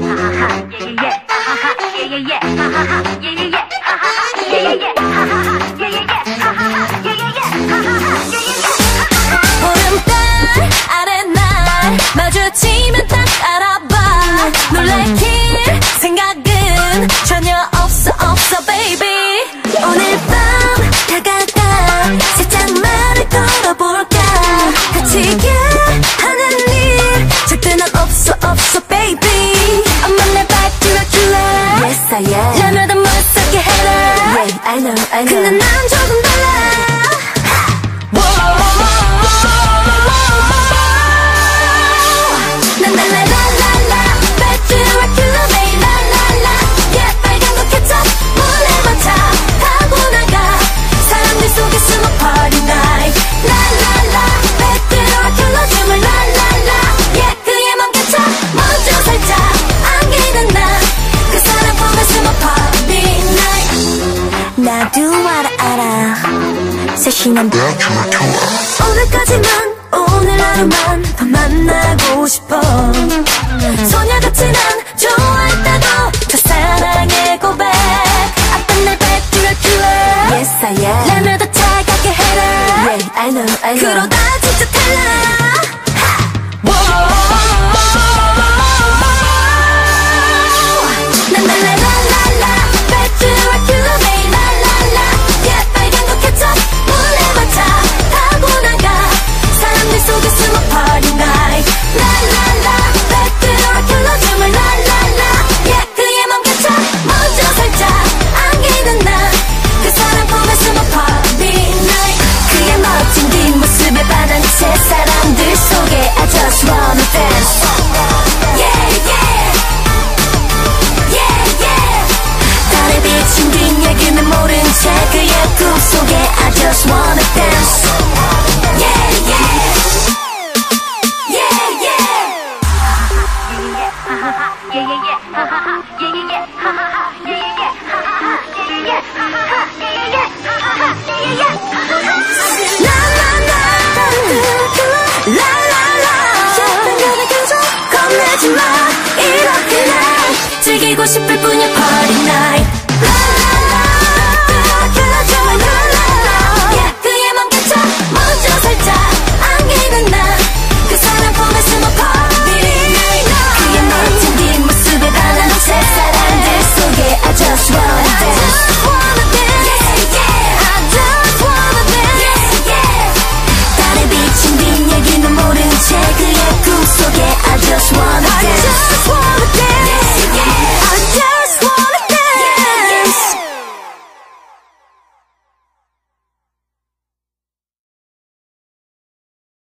哈哈哈耶耶耶哈哈哈耶耶耶哈哈哈耶耶耶哈哈哈耶耶耶哈哈哈。 근데 난 조금 더 나도 알아 알아 셋이는 오늘까지만 오늘 하루만 더 만나고 싶어. 소녀같이 난 좋아했다도 저 사랑의 고백. 아픈 날 뱉기를 기회 Yes I am. 날마다 차갑게 해라. Yeah I know I know. 그러다 진짜 탈락 ha ha ha